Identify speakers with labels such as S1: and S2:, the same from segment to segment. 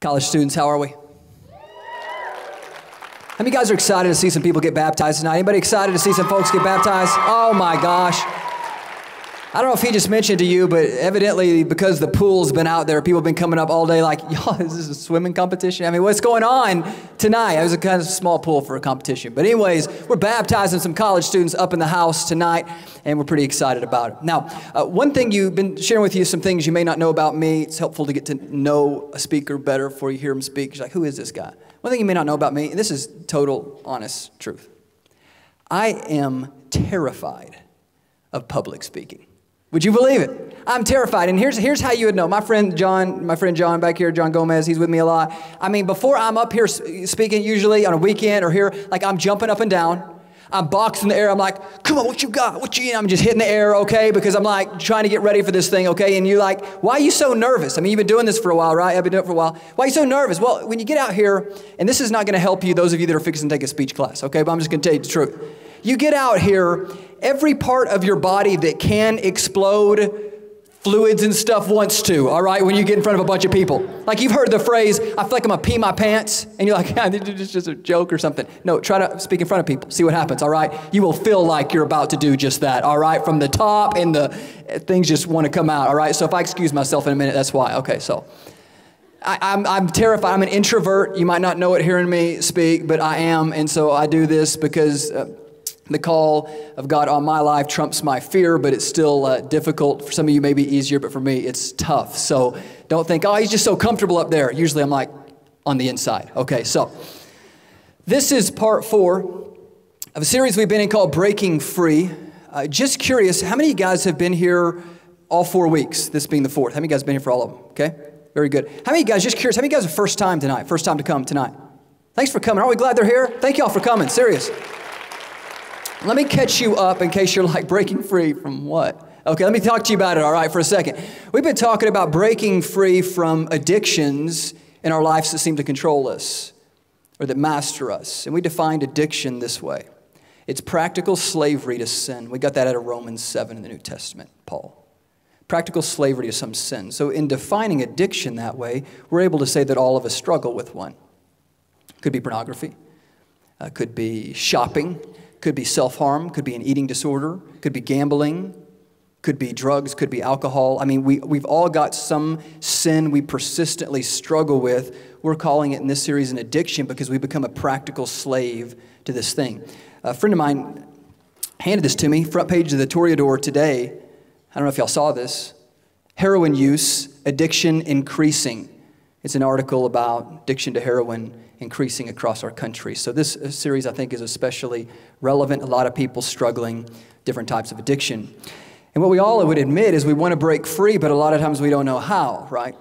S1: College students, how are we? How many guys are excited to see some people get baptized tonight? Anybody excited to see some folks get baptized? Oh my gosh. I don't know if he just mentioned to you, but evidently because the pool's been out there, people have been coming up all day like, y'all, is this a swimming competition? I mean, what's going on tonight? It was a kind of small pool for a competition. But anyways, we're baptizing some college students up in the house tonight, and we're pretty excited about it. Now, uh, one thing you've been sharing with you some things you may not know about me. It's helpful to get to know a speaker better before you hear him speak. You're like, who is this guy? One thing you may not know about me, and this is total honest truth. I am terrified of public speaking. Would you believe it? I'm terrified. And here's, here's how you would know. My friend John, my friend John back here, John Gomez, he's with me a lot. I mean, before I'm up here speaking, usually on a weekend or here, like I'm jumping up and down. I'm boxing the air. I'm like, come on, what you got? What you, I'm just hitting the air, okay? Because I'm like trying to get ready for this thing, okay? And you're like, why are you so nervous? I mean, you've been doing this for a while, right? I've been doing it for a while. Why are you so nervous? Well, when you get out here, and this is not going to help you, those of you that are fixing to take a speech class, okay? But I'm just going to tell you the truth. You get out here, every part of your body that can explode fluids and stuff wants to, all right, when you get in front of a bunch of people. Like you've heard the phrase, I feel like I'm gonna pee my pants, and you're like, yeah, this is just a joke or something. No, try to speak in front of people, see what happens, all right? You will feel like you're about to do just that, all right? From the top, and the things just wanna come out, all right? So if I excuse myself in a minute, that's why. Okay, so. I, am I'm, I'm terrified. I'm an introvert. You might not know it hearing me speak, but I am. And so I do this because uh, the call of God on my life trumps my fear, but it's still uh, difficult. For some of you, maybe easier, but for me, it's tough. So don't think, oh, he's just so comfortable up there. Usually I'm like on the inside. Okay, so this is part four of a series we've been in called Breaking Free. Uh, just curious, how many of you guys have been here all four weeks, this being the fourth? How many guys been here for all of them? Okay, very good. How many guys, just curious, how many guys are first time tonight? First time to come tonight? Thanks for coming. Aren't we glad they're here? Thank y'all for coming. Serious. Let me catch you up in case you're like breaking free from what? Okay, let me talk to you about it, all right, for a second. We've been talking about breaking free from addictions in our lives that seem to control us or that master us. And we defined addiction this way it's practical slavery to sin. We got that out of Romans 7 in the New Testament, Paul. Practical slavery to some sin. So, in defining addiction that way, we're able to say that all of us struggle with one. Could be pornography, uh, could be shopping, could be self harm, could be an eating disorder, could be gambling, could be drugs, could be alcohol. I mean, we, we've all got some sin we persistently struggle with. We're calling it in this series an addiction because we become a practical slave to this thing. A friend of mine handed this to me, front page of the Toreador today. I don't know if y'all saw this. Heroin use, addiction increasing. It's an article about addiction to heroin increasing across our country. So, this uh, series I think is especially relevant. A lot of people struggling, different types of addiction. And what we all would admit is we want to break free, but a lot of times we don't know how, right?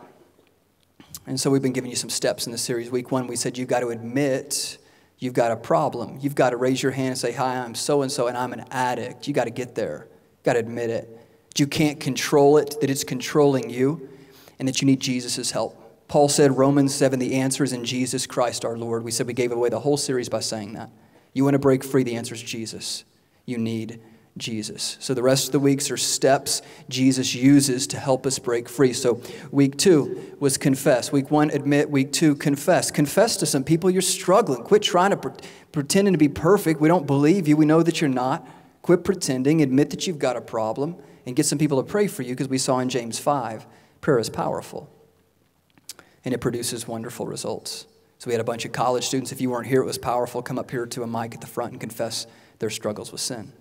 S1: And so we've been giving you some steps in the series. Week one, we said you've got to admit you've got a problem. You've got to raise your hand and say, Hi, I'm so and so, and I'm an addict. You got to get there. You got to admit it. You can't control it, that it's controlling you, and that you need Jesus' help. Paul said, Romans 7, the answer is in Jesus Christ our Lord. We said we gave away the whole series by saying that. You want to break free, the answer is Jesus. You need Jesus. So the rest of the weeks are steps Jesus uses to help us break free. So week two was confess. Week one, admit. Week two, confess. Confess to some people you're struggling. Quit trying to pre- pretending to be perfect. We don't believe you. We know that you're not. Quit pretending. Admit that you've got a problem and get some people to pray for you because we saw in James 5, prayer is powerful and it produces wonderful results. So we had a bunch of college students. If you weren't here, it was powerful. Come up here to a mic at the front and confess their struggles with sin.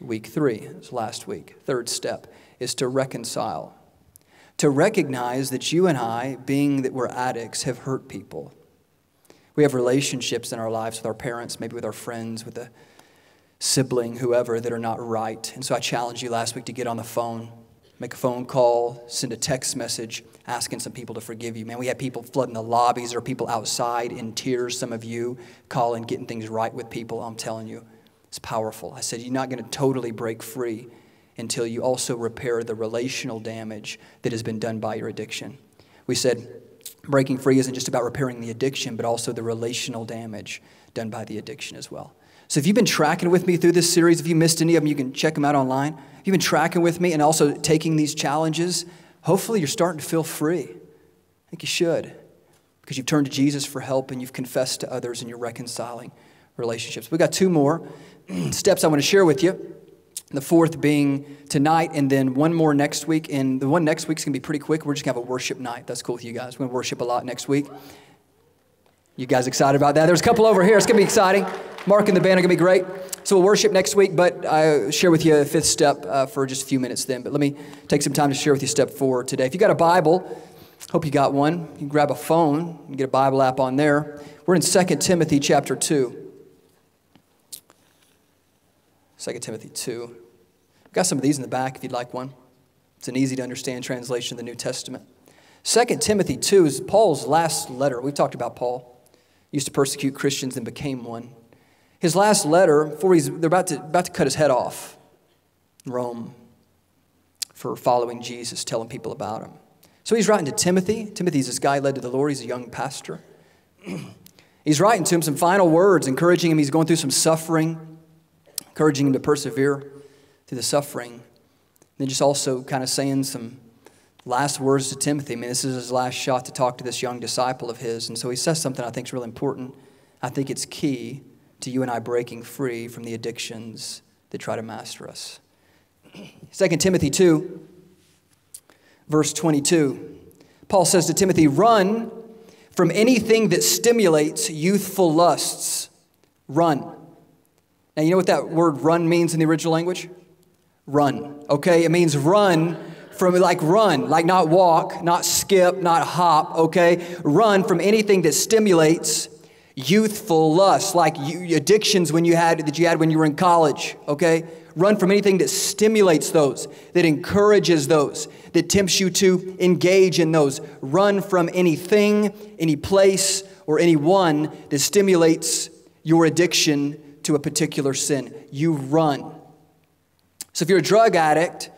S1: Week three, last week. Third step is to reconcile. To recognize that you and I, being that we're addicts, have hurt people. We have relationships in our lives with our parents, maybe with our friends, with a sibling, whoever, that are not right. And so I challenged you last week to get on the phone, make a phone call, send a text message, asking some people to forgive you. Man, we had people flooding the lobbies or people outside in tears, some of you calling, getting things right with people. I'm telling you, it's powerful. I said, You're not going to totally break free until you also repair the relational damage that has been done by your addiction. We said, breaking free isn't just about repairing the addiction, but also the relational damage done by the addiction as well. So if you've been tracking with me through this series, if you missed any of them, you can check them out online. If you've been tracking with me and also taking these challenges, hopefully you're starting to feel free. I think you should. because you've turned to Jesus for help and you've confessed to others and you're reconciling relationships. We've got two more steps I want to share with you. The fourth being tonight, and then one more next week. And the one next week's gonna be pretty quick. We're just gonna have a worship night. That's cool with you guys. We're gonna worship a lot next week. You guys excited about that? There's a couple over here. It's gonna be exciting. Mark and the band are gonna be great. So we'll worship next week, but I share with you a fifth step uh, for just a few minutes then. But let me take some time to share with you step four today. If you got a Bible, hope you got one. You can grab a phone and get a Bible app on there. We're in 2 Timothy chapter 2. 2 Timothy 2. I've got some of these in the back if you'd like one. It's an easy to understand translation of the New Testament. 2 Timothy 2 is Paul's last letter. We've talked about Paul. He used to persecute Christians and became one. His last letter, before he's, they're about to, about to cut his head off in Rome for following Jesus, telling people about him. So he's writing to Timothy. Timothy's this guy led to the Lord. He's a young pastor. he's writing to him some final words, encouraging him. He's going through some suffering encouraging him to persevere through the suffering. And then just also kind of saying some last words to Timothy. I mean, this is his last shot to talk to this young disciple of his. And so he says something I think is really important. I think it's key to you and I breaking free from the addictions that try to master us. 2 Timothy 2, verse 22. Paul says to Timothy, Run from anything that stimulates youthful lusts. Run. Now, you know what that word run means in the original language? Run, okay? It means run from like run, like not walk, not skip, not hop, okay? Run from anything that stimulates youthful lust, like addictions when you had that you had when you were in college, okay? Run from anything that stimulates those, that encourages those, that tempts you to engage in those. Run from anything, any place, or anyone that stimulates your addiction to a particular sin. You run. So if you're a drug addict,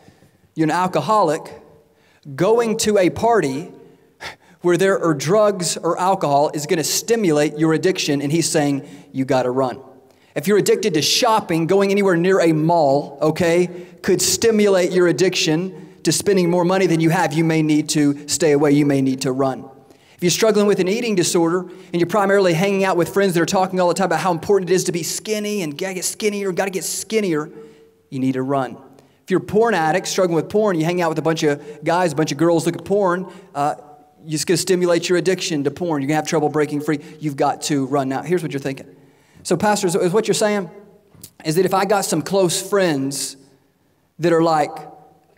S1: you're an alcoholic, going to a party where there are drugs or alcohol is going to stimulate your addiction, and he's saying, you got to run. If you're addicted to shopping, going anywhere near a mall, okay, could stimulate your addiction to spending more money than you have, you may need to stay away, you may need to run. If you're struggling with an eating disorder and you're primarily hanging out with friends that are talking all the time about how important it is to be skinny and gotta get skinnier, gotta get skinnier, you need to run. If you're a porn addict struggling with porn, you hang out with a bunch of guys, a bunch of girls look at porn, uh, it's going to stimulate your addiction to porn. You're going to have trouble breaking free. You've got to run now. Here's what you're thinking. So, pastors, is what you're saying is that if I got some close friends that are like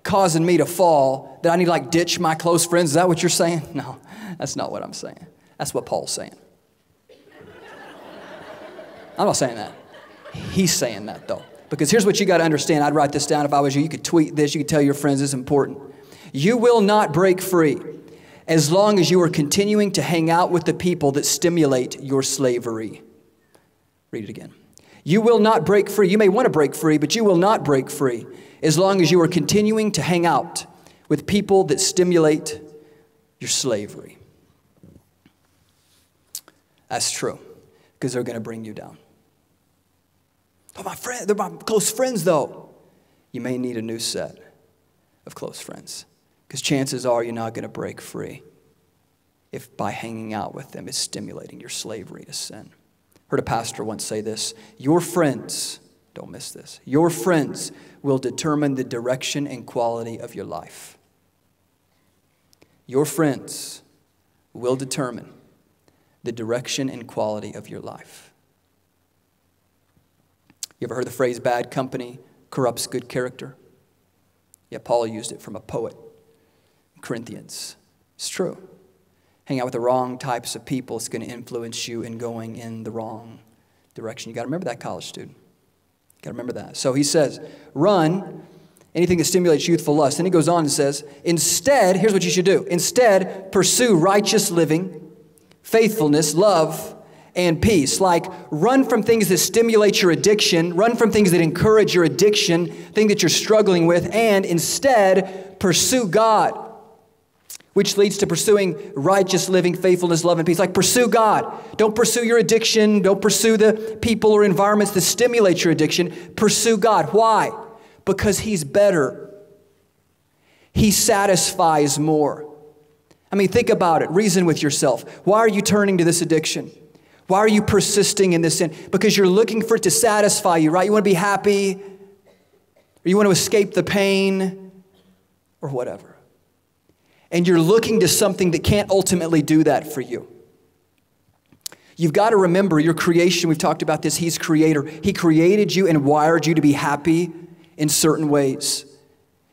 S1: causing me to fall, that I need to like ditch my close friends, is that what you're saying? No. That's not what I'm saying. That's what Paul's saying. I'm not saying that. He's saying that though. Because here's what you got to understand. I'd write this down if I was you. You could tweet this, you could tell your friends is important. You will not break free as long as you are continuing to hang out with the people that stimulate your slavery. Read it again. You will not break free. You may want to break free, but you will not break free as long as you are continuing to hang out with people that stimulate your slavery. That's true, because they're going to bring you down. Oh, my friend, they're my close friends, though. You may need a new set of close friends, because chances are you're not going to break free if by hanging out with them is stimulating your slavery to sin. Heard a pastor once say this Your friends, don't miss this, your friends will determine the direction and quality of your life. Your friends will determine the direction and quality of your life. You ever heard the phrase bad company corrupts good character? Yeah, Paul used it from a poet, Corinthians. It's true. Hang out with the wrong types of people is going to influence you in going in the wrong direction. You got to remember that, college student. You got to remember that. So he says, run anything that stimulates youthful lust. Then he goes on and says, instead, here's what you should do. Instead, pursue righteous living faithfulness, love, and peace. Like run from things that stimulate your addiction, run from things that encourage your addiction, thing that you're struggling with, and instead pursue God. Which leads to pursuing righteous living, faithfulness, love, and peace. Like, pursue God. Don't pursue your addiction. Don't pursue the people or environments that stimulate your addiction. Pursue God. Why? Because He's better, He satisfies more. I mean, think about it. Reason with yourself. Why are you turning to this addiction? Why are you persisting in this sin? Because you're looking for it to satisfy you, right? You want to be happy, or you want to escape the pain, or whatever. And you're looking to something that can't ultimately do that for you. You've got to remember your creation. We've talked about this. He's creator. He created you and wired you to be happy in certain ways.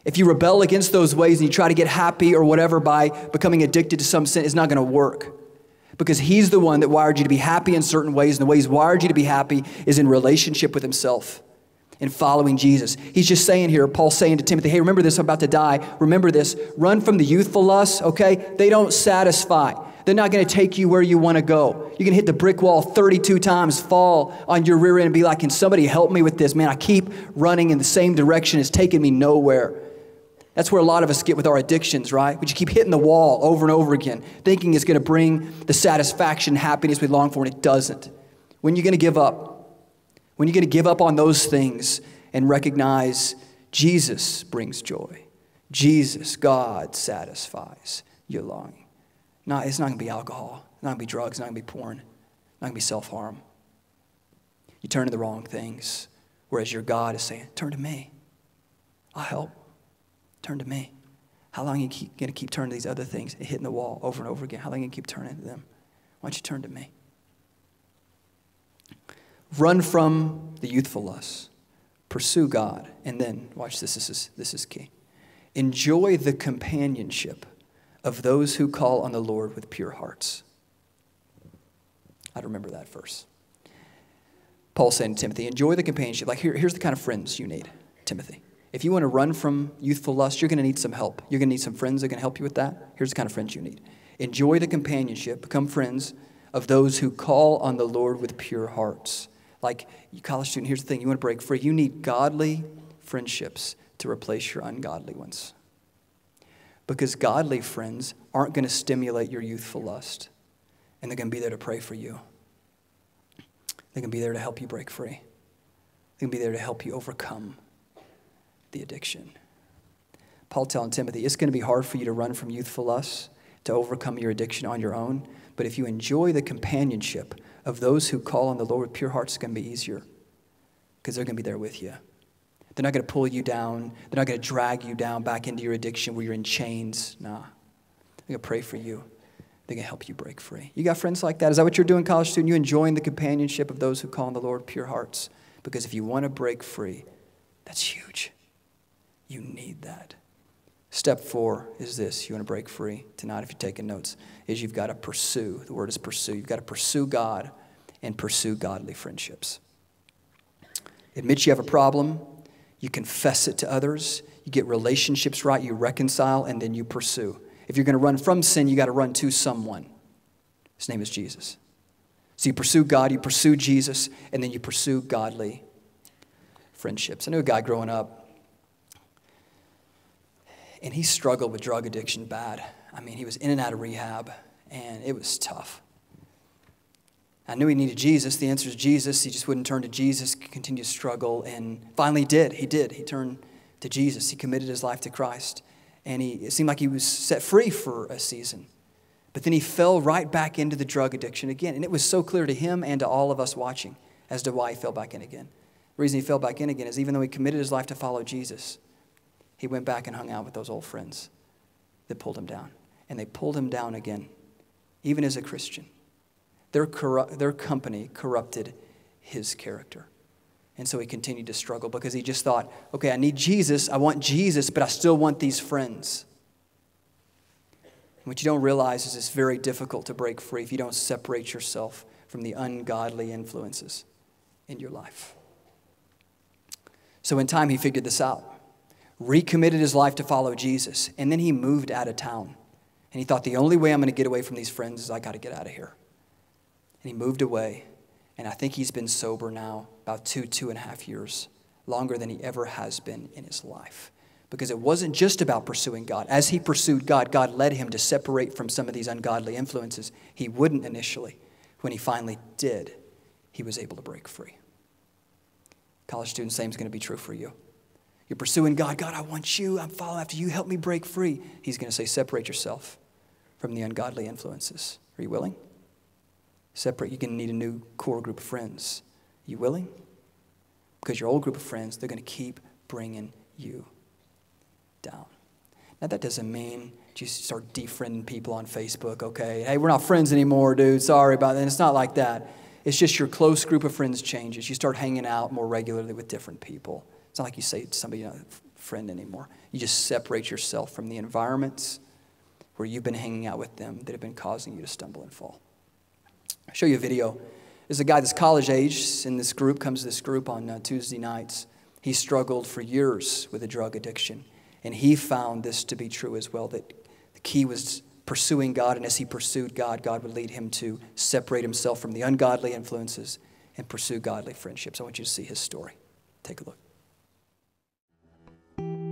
S1: If you rebel against those ways and you try to get happy or whatever by becoming addicted to some sin, it's not going to work. Because He's the one that wired you to be happy in certain ways, and the way He's wired you to be happy is in relationship with Himself and following Jesus. He's just saying here, Paul's saying to Timothy, hey, remember this, I'm about to die. Remember this. Run from the youthful lusts, okay? They don't satisfy. They're not going to take you where you want to go. You're going to hit the brick wall 32 times, fall on your rear end, and be like, can somebody help me with this? Man, I keep running in the same direction. It's taking me nowhere. That's where a lot of us get with our addictions, right? We just keep hitting the wall over and over again, thinking it's going to bring the satisfaction, happiness we long for, and it doesn't. When are you going to give up? When are you going to give up on those things and recognize Jesus brings joy? Jesus, God, satisfies your longing. No, it's not going to be alcohol. It's not going to be drugs. It's not going to be porn. It's not going to be self harm. You turn to the wrong things, whereas your God is saying, Turn to me. I'll help. Turn to me. How long are you going to keep turning to these other things, and hitting the wall over and over again? How long are you going to keep turning to them? Why don't you turn to me? Run from the youthful lusts. Pursue God. And then, watch this, this is, this is key. Enjoy the companionship of those who call on the Lord with pure hearts. I'd remember that verse. Paul saying to Timothy, enjoy the companionship. Like, here, here's the kind of friends you need, Timothy. If you want to run from youthful lust, you're going to need some help. You're going to need some friends that can help you with that. Here's the kind of friends you need. Enjoy the companionship, become friends of those who call on the Lord with pure hearts. Like you college student, here's the thing you want to break free. You need godly friendships to replace your ungodly ones. Because godly friends aren't going to stimulate your youthful lust, and they're going to be there to pray for you. They're going to be there to help you break free. They're going to be there to help you overcome the addiction. Paul telling Timothy, it's going to be hard for you to run from youthful lust, to overcome your addiction on your own. But if you enjoy the companionship of those who call on the Lord with pure hearts, is going to be easier because they're going to be there with you. They're not going to pull you down. They're not going to drag you down back into your addiction where you're in chains. Nah. They're going to pray for you. They're going to help you break free. You got friends like that? Is that what you're doing, college student? You enjoying the companionship of those who call on the Lord pure hearts? Because if you want to break free, that's huge. You need that. Step four is this. You want to break free tonight if you're taking notes is you've got to pursue. The word is pursue. You've got to pursue god and pursue godly friendships. Admit you have a problem. You confess it to others. You get relationships right. You reconcile and then you pursue. If you're going to run from sin you got to run to someone. His name is jesus. So you pursue god you pursue jesus and then you pursue godly friendships. I knew a guy growing up and he struggled with drug addiction bad. I mean, he was in and out of rehab, and it was tough. I knew he needed Jesus. The answer is Jesus. He just wouldn't turn to Jesus, continue to struggle, and finally did. He did. He turned to Jesus. He committed his life to Christ, and he, it seemed like he was set free for a season. But then he fell right back into the drug addiction again. And it was so clear to him and to all of us watching as to why he fell back in again. The reason he fell back in again is even though he committed his life to follow Jesus, he went back and hung out with those old friends that pulled him down. And they pulled him down again, even as a Christian. Their, corru- their company corrupted his character. And so he continued to struggle because he just thought, okay, I need Jesus, I want Jesus, but I still want these friends. what you don't realize is it's very difficult to break free if you don't separate yourself from the ungodly influences in your life. So in time, he figured this out recommitted his life to follow Jesus, and then he moved out of town. And he thought, the only way I'm going to get away from these friends is I got to get out of here. And he moved away, and I think he's been sober now about two, two and a half years, longer than he ever has been in his life. Because it wasn't just about pursuing God. As he pursued God, God led him to separate from some of these ungodly influences. He wouldn't initially. When he finally did, he was able to break free. College student, same is going to be true for you. You're pursuing God. God, I want you. I'm following after you. Help me break free. He's going to say, separate yourself from the ungodly influences. Are you willing? Separate, you're going to need a new core group of friends. Are you willing? Because your old group of friends, they're going to keep bringing you down. Now, that doesn't mean you start defriending people on Facebook, okay? Hey, we're not friends anymore, dude. Sorry about that. It's not like that. It's just your close group of friends changes. You start hanging out more regularly with different people. It's not like you say to somebody, you're not a friend anymore. You just separate yourself from the environments where you've been hanging out with them that have been causing you to stumble and fall. I'll show you a video. There's a guy that's college age in this group, comes to this group on uh, Tuesday nights. He struggled for years with a drug addiction. And he found this to be true as well that the key was pursuing God. And as he pursued God, God would lead him to separate himself from the ungodly influences and pursue godly friendships. I want you to see his story. Take a look.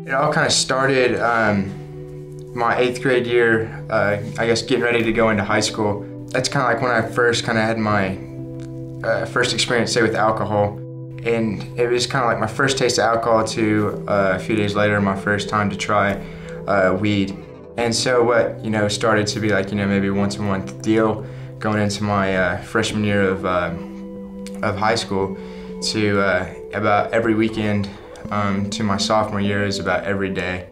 S2: It all kind of started um, my eighth grade year, uh, I guess getting ready to go into high school. That's kind of like when I first kind of had my uh, first experience, say, with alcohol and it was kind of like my first taste of alcohol to uh, a few days later my first time to try uh, weed and so what you know started to be like you know maybe once a month deal going into my uh, freshman year of, uh, of high school to about every weekend um, to my sophomore year is about every day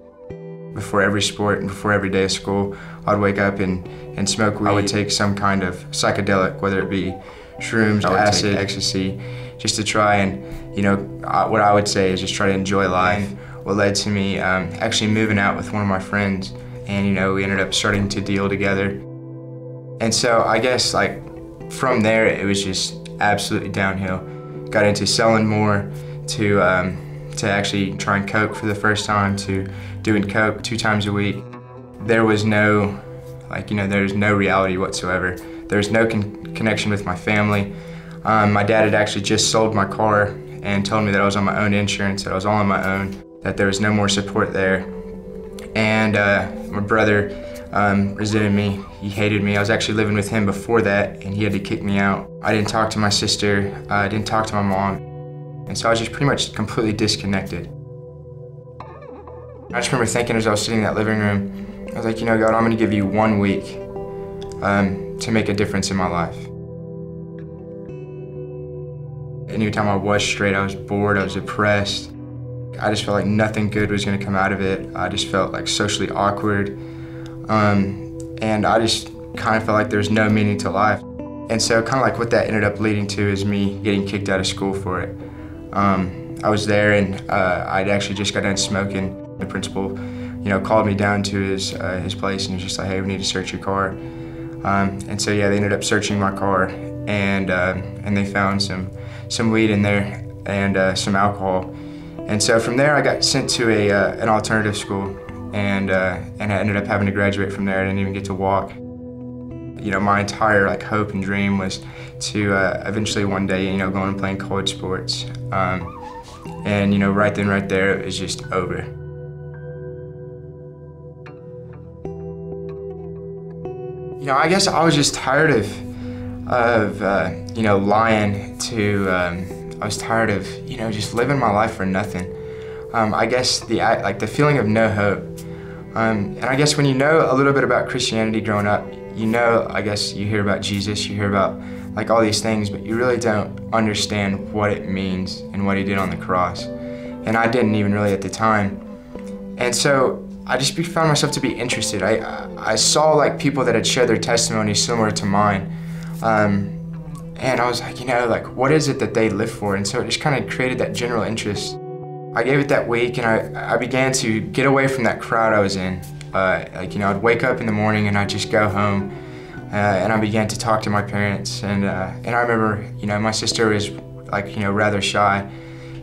S2: before every sport and before every day of school I'd wake up and, and smoke weed. I would take some kind of psychedelic whether it be shrooms, acid, ecstasy just to try and, you know, what I would say is just try to enjoy life. What led to me um, actually moving out with one of my friends, and you know, we ended up starting to deal together. And so I guess like from there, it was just absolutely downhill. Got into selling more, to um, to actually trying coke for the first time, to doing coke two times a week. There was no, like you know, there's no reality whatsoever. There's no con connection with my family. Um, my dad had actually just sold my car and told me that I was on my own insurance, that I was all on my own, that there was no more support there. And uh, my brother um, resented me. He hated me. I was actually living with him before that, and he had to kick me out. I didn't talk to my sister. Uh, I didn't talk to my mom. And so I was just pretty much completely disconnected. I just remember thinking as I was sitting in that living room, I was like, you know, God, I'm going to give you one week um, to make a difference in my life. Anytime I was straight, I was bored, I was depressed. I just felt like nothing good was gonna come out of it. I just felt like socially awkward. Um, and I just kind of felt like there was no meaning to life. And so kind of like what that ended up leading to is me getting kicked out of school for it. Um, I was there and uh, I'd actually just got done smoking. The principal, you know, called me down to his, uh, his place and was just like, hey, we need to search your car. Um, and so yeah, they ended up searching my car and, uh, and they found some some weed in there and uh, some alcohol. And so from there, I got sent to a, uh, an alternative school and, uh, and I ended up having to graduate from there. I didn't even get to walk. You know, my entire like hope and dream was to uh, eventually one day, you know, going and playing college sports. Um, and, you know, right then, right there, it was just over. You know, I guess I was just tired of of uh, you know lying to um, I was tired of you know just living my life for nothing. Um, I guess the like the feeling of no hope. Um, and I guess when you know a little bit about Christianity growing up, you know I guess you hear about Jesus, you hear about like all these things, but you really don't understand what it means and what he did on the cross. And I didn't even really at the time. And so I just found myself to be interested. I, I saw like people that had shared their testimony similar to mine. Um, and I was like, you know, like, what is it that they live for? And so it just kind of created that general interest. I gave it that week, and I, I began to get away from that crowd I was in. Uh, like, you know, I'd wake up in the morning and I'd just go home, uh, and I began to talk to my parents. And, uh, and I remember, you know, my sister was like, you know, rather shy.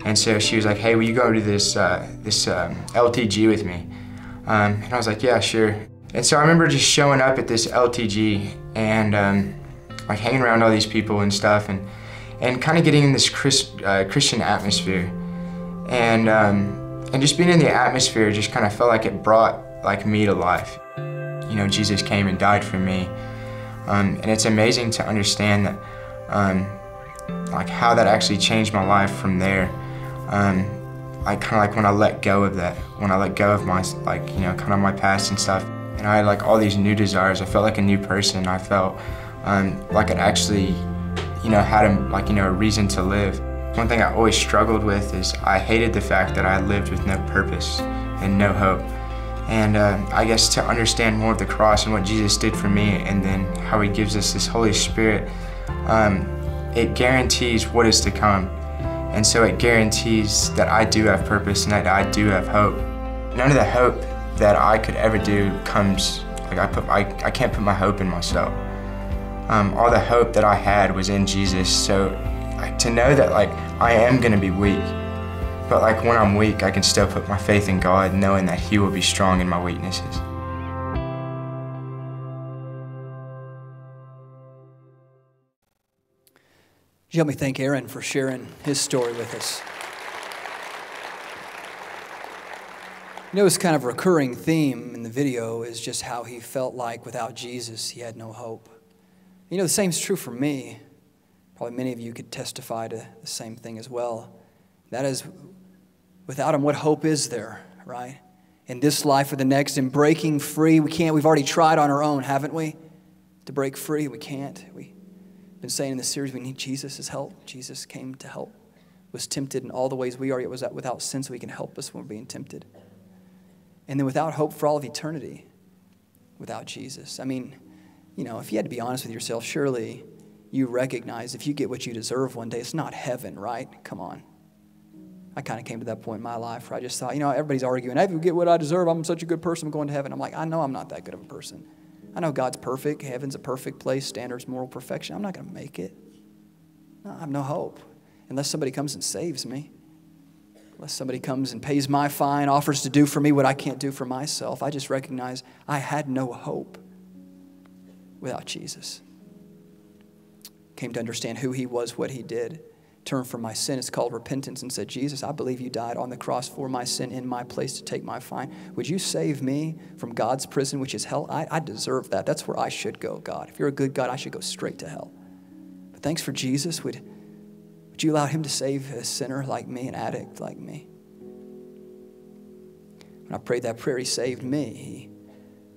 S2: And so she was like, hey, will you go to this, uh, this um, LTG with me? Um, and I was like, yeah, sure. And so I remember just showing up at this LTG and um, like hanging around all these people and stuff and and kind of getting in this Chris, uh, Christian atmosphere and um, and just being in the atmosphere just kind of felt like it brought like me to life you know Jesus came and died for me um, and it's amazing to understand that um, like how that actually changed my life from there um, I kind of like when I let go of that when I let go of my like you know kind of my past and stuff and I had like all these new desires. I felt like a new person. I felt um, like I actually, you know, had a, like you know a reason to live. One thing I always struggled with is I hated the fact that I lived with no purpose and no hope. And uh, I guess to understand more of the cross and what Jesus did for me, and then how He gives us this Holy Spirit, um, it guarantees what is to come. And so it guarantees that I do have purpose and that I do have hope. None of the hope that I could ever do comes, like I, put, I, I can't put my hope in myself. Um, all the hope that I had was in Jesus. So like, to know that like I am gonna be weak, but like when I'm weak, I can still put my faith in God, knowing that He will be strong in my weaknesses.
S1: help me thank Aaron for sharing his story with us? You know, it's kind of recurring theme in the video is just how he felt like without Jesus, he had no hope. You know, the same is true for me. Probably many of you could testify to the same thing as well. That is, without him, what hope is there, right? In this life or the next, in breaking free, we can't, we've already tried on our own, haven't we? To break free, we can't. We've been saying in this series we need Jesus' help. Jesus came to help, was tempted in all the ways we are, yet was without sin, so he can help us when we're being tempted. And then without hope for all of eternity, without Jesus. I mean, you know, if you had to be honest with yourself, surely you recognize if you get what you deserve one day, it's not heaven, right? Come on. I kind of came to that point in my life where I just thought, you know, everybody's arguing, I get what I deserve, I'm such a good person, I'm going to heaven. I'm like, I know I'm not that good of a person. I know God's perfect. Heaven's a perfect place, standards, moral perfection. I'm not going to make it. No, I have no hope unless somebody comes and saves me. Unless somebody comes and pays my fine, offers to do for me what I can't do for myself. I just recognize I had no hope without Jesus. Came to understand who he was, what he did turn from my sin. It's called repentance and said, Jesus, I believe you died on the cross for my sin in my place to take my fine. Would you save me from God's prison, which is hell? I, I deserve that. That's where I should go, God. If you're a good God, I should go straight to hell. But thanks for Jesus. Would, would you allow him to save a sinner like me, an addict like me? When I prayed that prayer, he saved me. He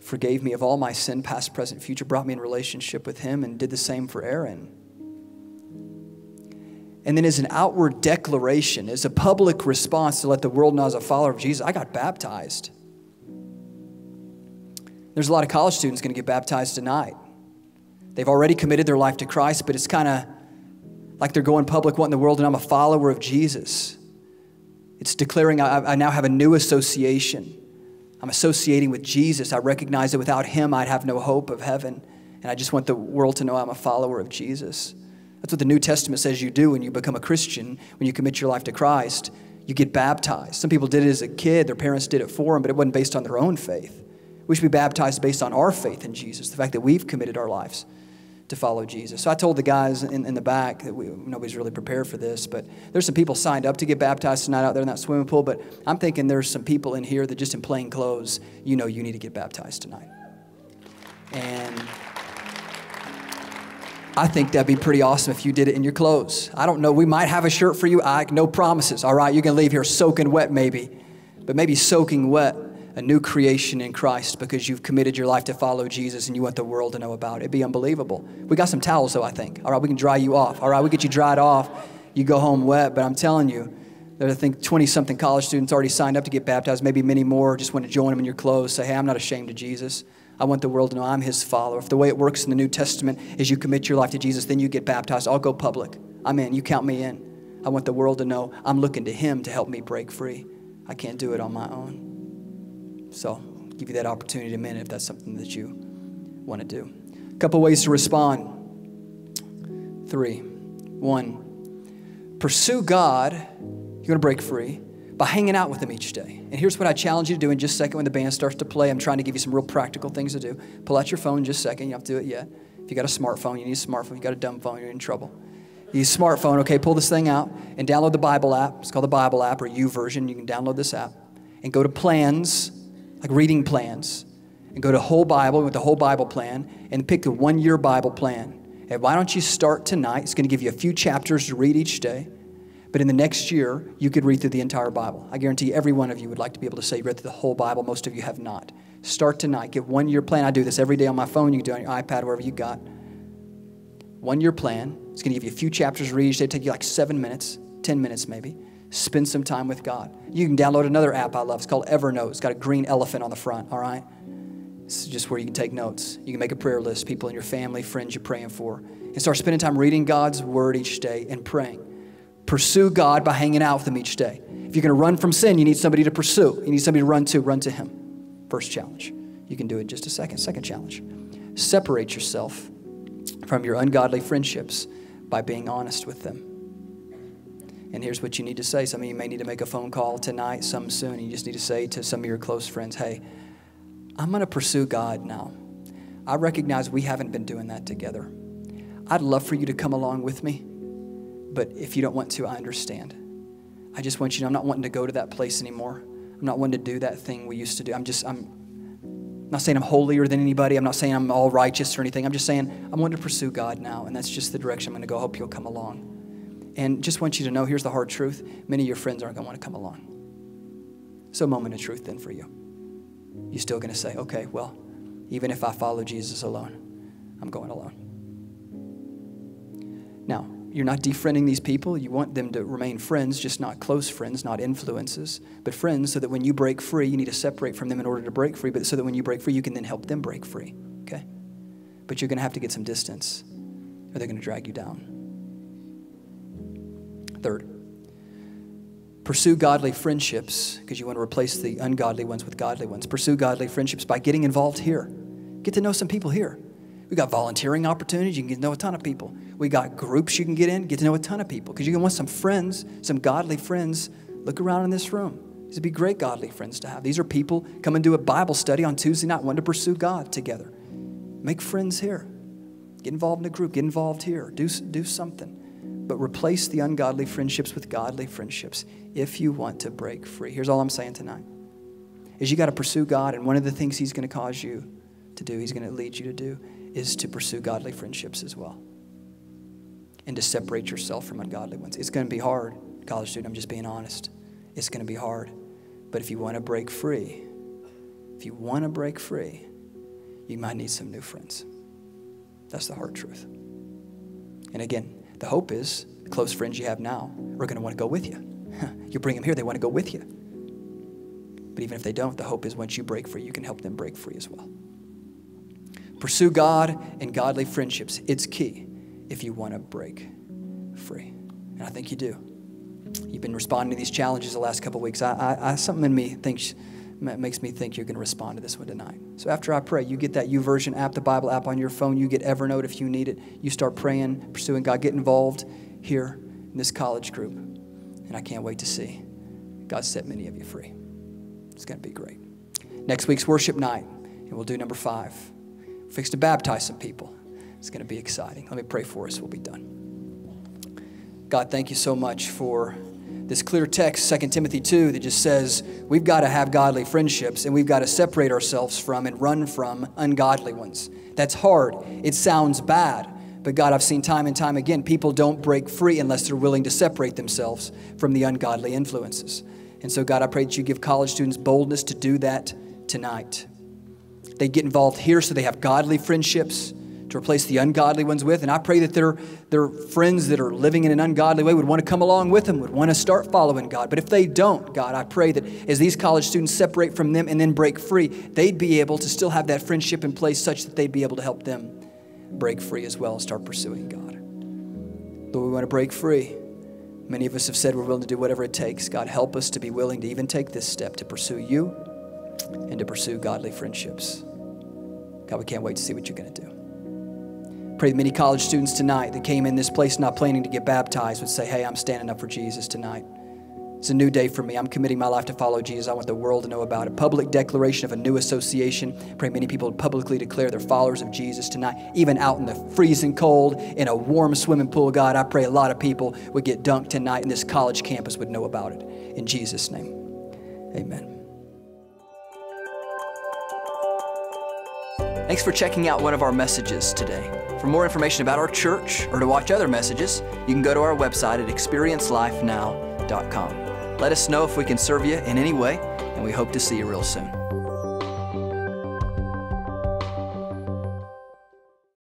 S1: forgave me of all my sin, past, present, future, brought me in relationship with him, and did the same for Aaron and then as an outward declaration, as a public response to let the world know as a follower of Jesus, I got baptized. There's a lot of college students going to get baptized tonight. They've already committed their life to Christ, but it's kind of like they're going public, wanting the world know I'm a follower of Jesus. It's declaring I, I now have a new association. I'm associating with Jesus. I recognize that without Him, I'd have no hope of heaven. And I just want the world to know I'm a follower of Jesus. That's what the New Testament says you do when you become a Christian, when you commit your life to Christ. You get baptized. Some people did it as a kid, their parents did it for them, but it wasn't based on their own faith. We should be baptized based on our faith in Jesus, the fact that we've committed our lives to follow Jesus. So I told the guys in, in the back that we, nobody's really prepared for this, but there's some people signed up to get baptized tonight out there in that swimming pool. But I'm thinking there's some people in here that just in plain clothes, you know, you need to get baptized tonight. And I think that'd be pretty awesome if you did it in your clothes. I don't know. We might have a shirt for you. I no promises. All right, you can leave here soaking wet, maybe, but maybe soaking wet, a new creation in Christ because you've committed your life to follow Jesus and you want the world to know about it. It'd be unbelievable. We got some towels though. I think. All right, we can dry you off. All right, we get you dried off. You go home wet, but I'm telling you. There, I think 20 something college students already signed up to get baptized, maybe many more just want to join them in your clothes. Say, hey, I'm not ashamed of Jesus. I want the world to know I'm his follower. If the way it works in the New Testament is you commit your life to Jesus, then you get baptized. I'll go public. I'm in. You count me in. I want the world to know I'm looking to him to help me break free. I can't do it on my own. So, I'll give you that opportunity in a minute if that's something that you want to do. A couple ways to respond. Three. One, pursue God. You're going to break free by hanging out with them each day. And here's what I challenge you to do in just a second when the band starts to play. I'm trying to give you some real practical things to do. Pull out your phone just a second. You don't have to do it yet. If you got a smartphone, you need a smartphone. You got a dumb phone, you're in trouble. You use smartphone, okay, pull this thing out and download the Bible app. It's called the Bible app or U YouVersion. You can download this app and go to plans, like reading plans, and go to whole Bible with the whole Bible plan and pick the one year Bible plan. And why don't you start tonight? It's going to give you a few chapters to read each day. But in the next year, you could read through the entire Bible. I guarantee every one of you would like to be able to say you read through the whole Bible. Most of you have not. Start tonight. Get one year plan. I do this every day on my phone. You can do it on your iPad, wherever you got. One year plan. It's going to give you a few chapters to read each day. Take you like seven minutes, 10 minutes maybe. Spend some time with God. You can download another app I love. It's called Evernote. It's got a green elephant on the front, all right? It's just where you can take notes. You can make a prayer list, people in your family, friends you're praying for, and start spending time reading God's word each day and praying. Pursue God by hanging out with Him each day. If you're going to run from sin, you need somebody to pursue. You need somebody to run to. Run to Him. First challenge. You can do it in just a second. Second challenge. Separate yourself from your ungodly friendships by being honest with them. And here's what you need to say. Some of you may need to make a phone call tonight, some soon. You just need to say to some of your close friends, hey, I'm going to pursue God now. I recognize we haven't been doing that together. I'd love for you to come along with me, but if you don't want to, I understand. I just want you to know I'm not wanting to go to that place anymore. I'm not wanting to do that thing we used to do. I'm just, I'm not saying I'm holier than anybody. I'm not saying I'm all righteous or anything. I'm just saying I'm wanting to pursue God now, and that's just the direction I'm going to go. I hope you'll come along. And just want you to know here's the hard truth many of your friends aren't going to want to come along. So, moment of truth then for you. You're still going to say, okay, well, even if I follow Jesus alone, I'm going alone. Now, you're not defriending these people. You want them to remain friends, just not close friends, not influences, but friends so that when you break free, you need to separate from them in order to break free, but so that when you break free, you can then help them break free, okay? But you're going to have to get some distance or they're going to drag you down. Third, pursue godly friendships because you want to replace the ungodly ones with godly ones. Pursue godly friendships by getting involved here. Get to know some people here. We got volunteering opportunities. You can get to know a ton of people. We got groups you can get in, get to know a ton of people because you can want some friends, some godly friends. Look around in this room. These would be great godly friends to have. These are people come and do a Bible study on Tuesday night, want to pursue God together. Make friends here. Get involved in a group. Get involved here. Do, do something but replace the ungodly friendships with godly friendships if you want to break free. Here's all I'm saying tonight. Is you got to pursue God and one of the things he's going to cause you to do, he's going to lead you to do is to pursue godly friendships as well. And to separate yourself from ungodly ones. It's going to be hard, college student, I'm just being honest. It's going to be hard. But if you want to break free, if you want to break free, you might need some new friends. That's the hard truth. And again, the hope is the close friends you have now are going to want to go with you. you bring them here, they want to go with you. But even if they don't, the hope is once you break free, you can help them break free as well. Pursue God and godly friendships. It's key if you want to break free. And I think you do. You've been responding to these challenges the last couple weeks. I, I, I, something in me thinks makes me think you're going to respond to this one tonight. So after I pray, you get that YouVersion app, the Bible app on your phone. You get Evernote if you need it. You start praying, pursuing God. Get involved here in this college group. And I can't wait to see God set many of you free. It's going to be great. Next week's worship night, and we'll do number five. Fix to baptize some people. It's going to be exciting. Let me pray for us. We'll be done. God, thank you so much for this clear text, 2 Timothy 2, that just says we've got to have godly friendships and we've got to separate ourselves from and run from ungodly ones. That's hard. It sounds bad. But God, I've seen time and time again, people don't break free unless they're willing to separate themselves from the ungodly influences. And so, God, I pray that you give college students boldness to do that tonight. They get involved here so they have godly friendships to replace the ungodly ones with. And I pray that their, their friends that are living in an ungodly way would want to come along with them, would want to start following God. But if they don't, God, I pray that as these college students separate from them and then break free, they'd be able to still have that friendship in place such that they'd be able to help them break free as well and start pursuing God. Lord, we want to break free. Many of us have said we're willing to do whatever it takes. God, help us to be willing to even take this step to pursue you and to pursue godly friendships. God, we can't wait to see what you're going to do pray that many college students tonight that came in this place not planning to get baptized would say, Hey, I'm standing up for Jesus tonight. It's a new day for me. I'm committing my life to follow Jesus. I want the world to know about it. Public declaration of a new association. Pray many people publicly declare they're followers of Jesus tonight, even out in the freezing cold in a warm swimming pool. God, I pray a lot of people would get dunked tonight and this college campus would know about it. In Jesus' name, amen. Thanks for checking out one of our messages today. For more information about our church or to watch other messages, you can go to our website at experiencelifenow.com. Let us know if we can serve you in any way, and we hope to see you real soon.